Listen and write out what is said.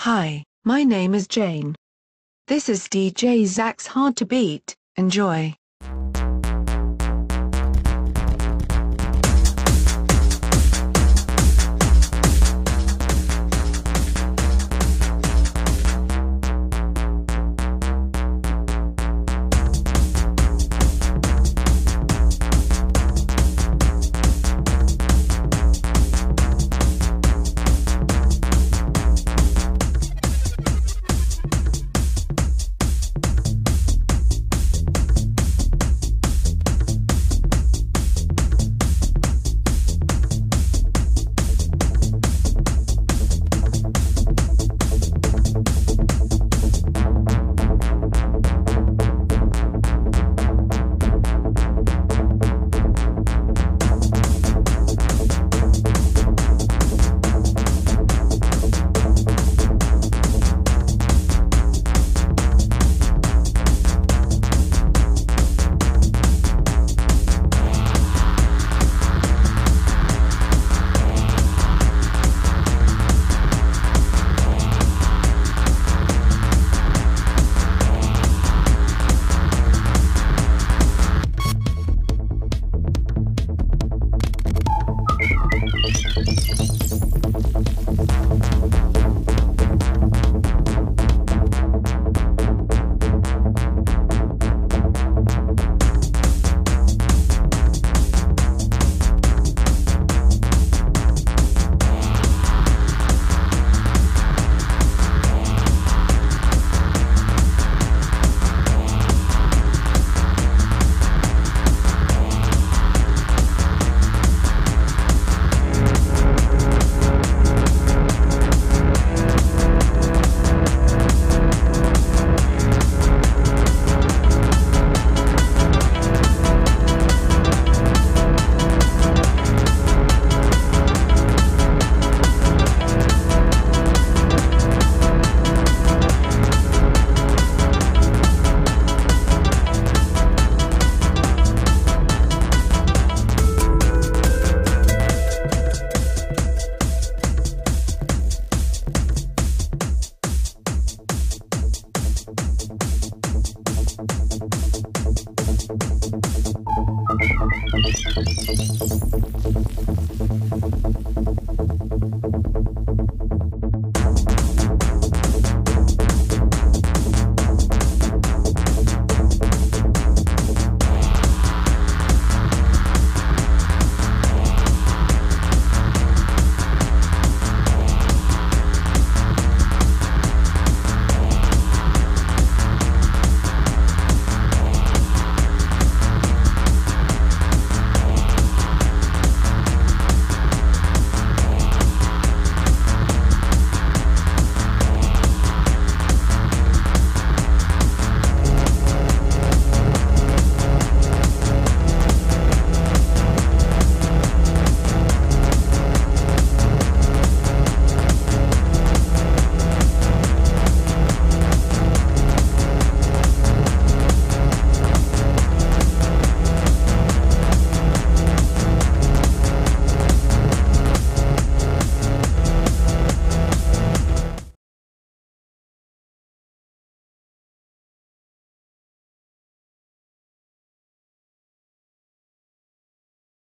hi, my name is jane this is dj Zach's hard to beat, enjoy.